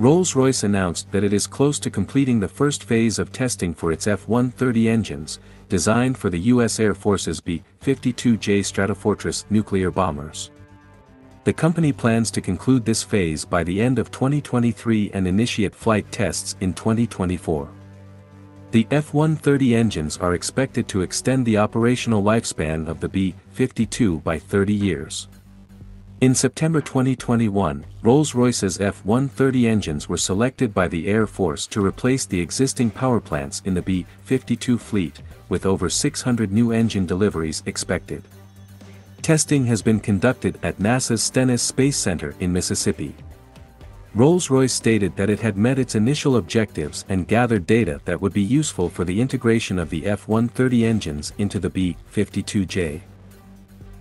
Rolls-Royce announced that it is close to completing the first phase of testing for its F-130 engines, designed for the U.S. Air Force's B-52J Stratofortress nuclear bombers. The company plans to conclude this phase by the end of 2023 and initiate flight tests in 2024. The F-130 engines are expected to extend the operational lifespan of the B-52 by 30 years. In September 2021, Rolls-Royce's F-130 engines were selected by the Air Force to replace the existing power plants in the B-52 fleet, with over 600 new engine deliveries expected. Testing has been conducted at NASA's Stennis Space Center in Mississippi. Rolls-Royce stated that it had met its initial objectives and gathered data that would be useful for the integration of the F-130 engines into the B-52J.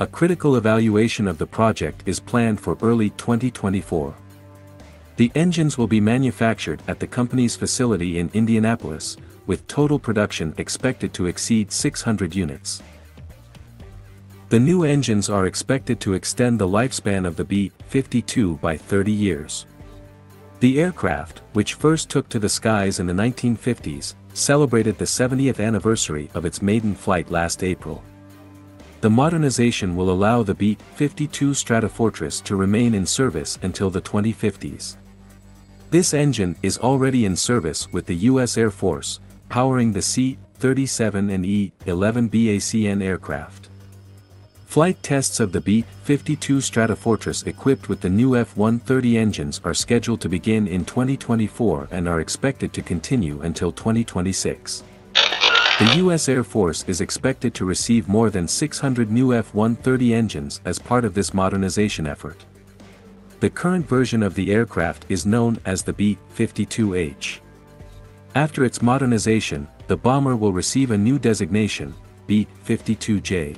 A critical evaluation of the project is planned for early 2024. The engines will be manufactured at the company's facility in Indianapolis, with total production expected to exceed 600 units. The new engines are expected to extend the lifespan of the B-52 by 30 years. The aircraft, which first took to the skies in the 1950s, celebrated the 70th anniversary of its maiden flight last April. The modernization will allow the B-52 Stratofortress to remain in service until the 2050s. This engine is already in service with the U.S. Air Force, powering the C-37 and E-11 BACN aircraft. Flight tests of the B-52 Stratofortress equipped with the new F-130 engines are scheduled to begin in 2024 and are expected to continue until 2026. The U.S. Air Force is expected to receive more than 600 new F-130 engines as part of this modernization effort. The current version of the aircraft is known as the B-52H. After its modernization, the bomber will receive a new designation, B-52J.